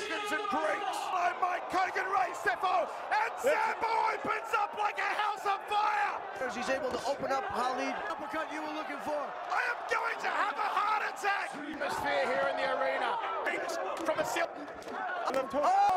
Hawkins and Greeks. Oh, Mike Kogan, Ray Sefo, and Sambo opens up like a house on fire. As he's able to open up Chahid. Uppercut you were looking for. I am going to have a heart attack. Atmosphere here in the arena. From a silk. Oh!